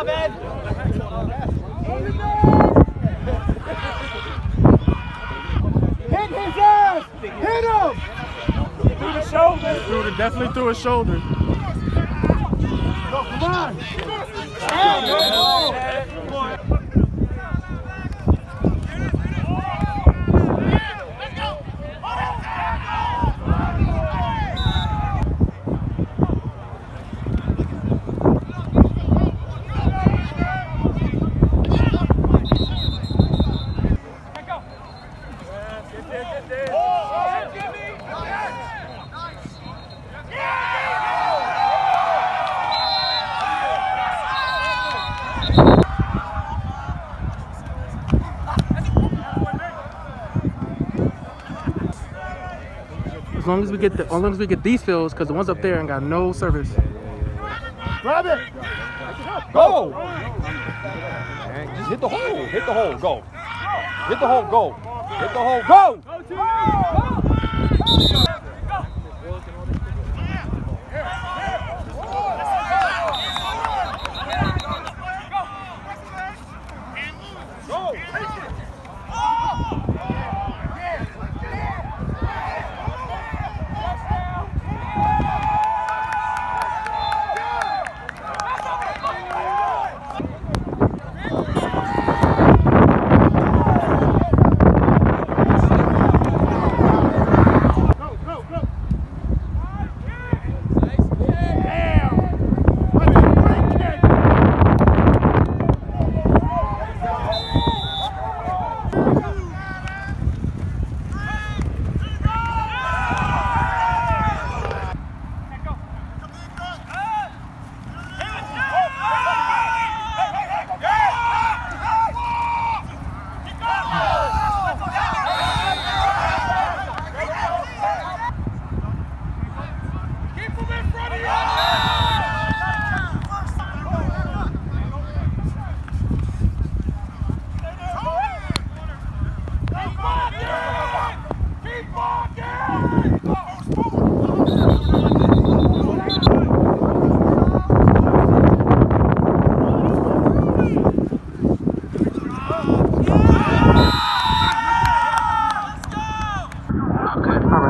job, Ed. Hit his ass! Hit him! Through the shoulder. Through the, definitely through his shoulder. Come on! As long as we get the, as long as we get these fields, because the ones up there ain't got no service. Grab it! Go! And just hit the hole. Hit the hole. Go. Hit the hole. Go. Hit the hole. Go! All right, later. Are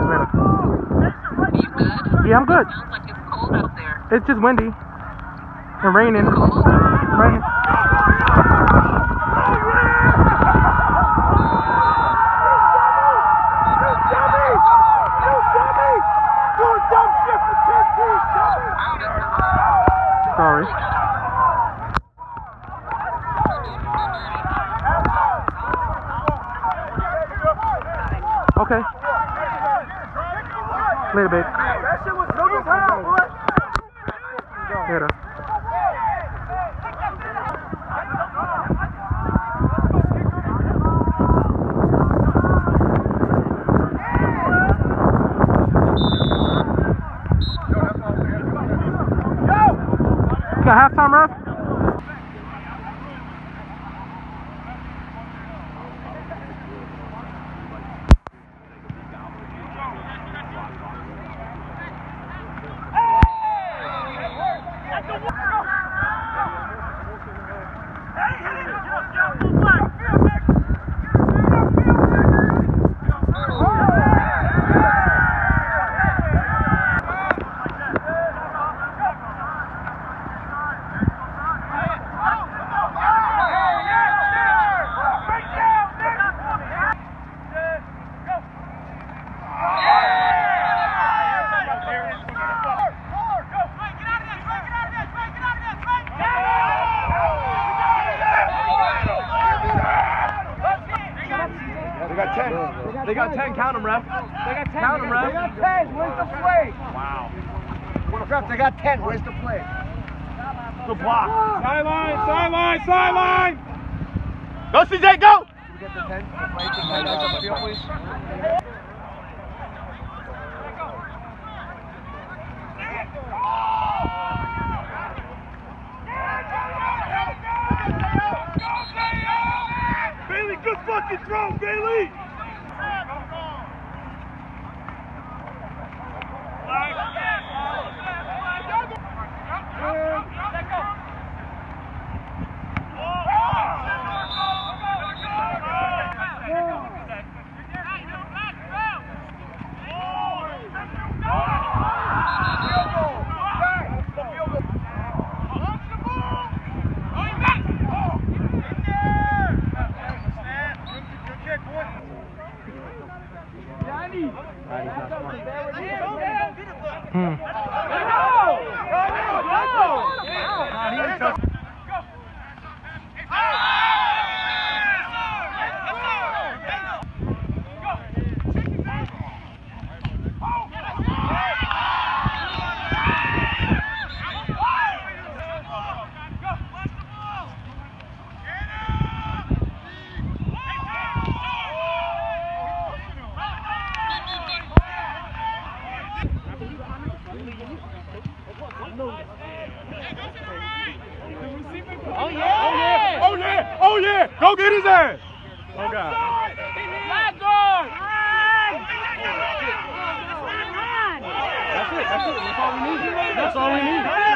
good? Yeah, I'm good. It's just windy and raining. Raining. Sorry. Later, babe. That shit was good as hell, boy! Later. You got halftime, ref? They got 10. They got 10. Count them, ref. They got 10. Count them, They got 10, where's the play? Wow. Ref, they got 10, where's the play? Good block. Sideline, sideline, sideline. Go, CJ, go! Get the 10, the play, the play, that's the field, please. Bailey, good fucking throw, Bailey. Go, go, go! Oh God. That's it. That's it. That's all we need. That's all we need.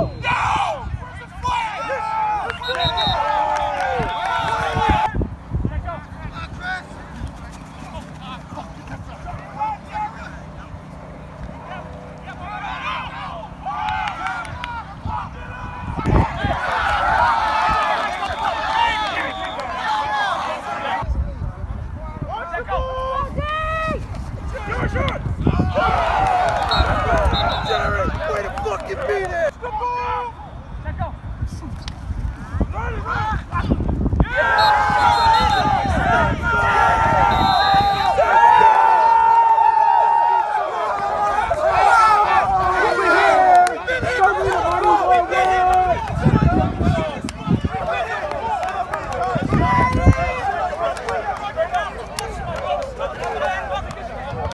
Woo!